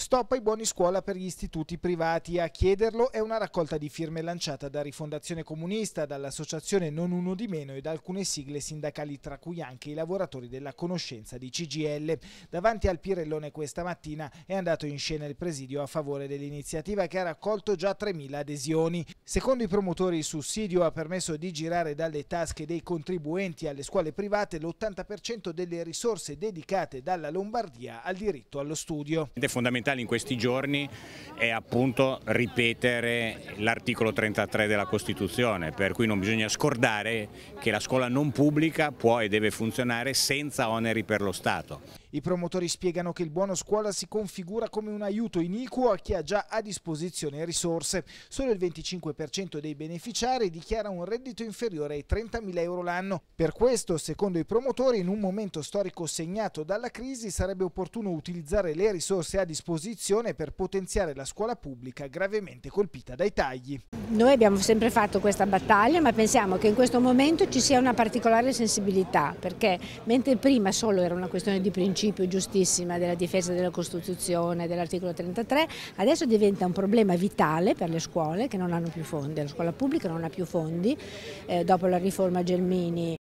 Stop ai buoni scuola per gli istituti privati. A chiederlo è una raccolta di firme lanciata da Rifondazione Comunista, dall'associazione Non Uno di Meno e da alcune sigle sindacali, tra cui anche i lavoratori della conoscenza di CGL. Davanti al Pirellone questa mattina è andato in scena il presidio a favore dell'iniziativa che ha raccolto già 3.000 adesioni. Secondo i promotori il sussidio ha permesso di girare dalle tasche dei contribuenti alle scuole private l'80% delle risorse dedicate dalla Lombardia al diritto allo studio. È fondamentale fondamentale in questi giorni è appunto ripetere l'articolo 33 della Costituzione, per cui non bisogna scordare che la scuola non pubblica può e deve funzionare senza oneri per lo Stato. I promotori spiegano che il buono scuola si configura come un aiuto iniquo a chi ha già a disposizione risorse. Solo il 25% dei beneficiari dichiara un reddito inferiore ai 30.000 euro l'anno. Per questo, secondo i promotori, in un momento storico segnato dalla crisi sarebbe opportuno utilizzare le risorse a disposizione per potenziare la scuola pubblica gravemente colpita dai tagli. Noi abbiamo sempre fatto questa battaglia ma pensiamo che in questo momento ci sia una particolare sensibilità perché mentre prima solo era una questione di principio principio giustissima della difesa della Costituzione, dell'articolo 33, adesso diventa un problema vitale per le scuole che non hanno più fondi, la scuola pubblica non ha più fondi, eh, dopo la riforma Gelmini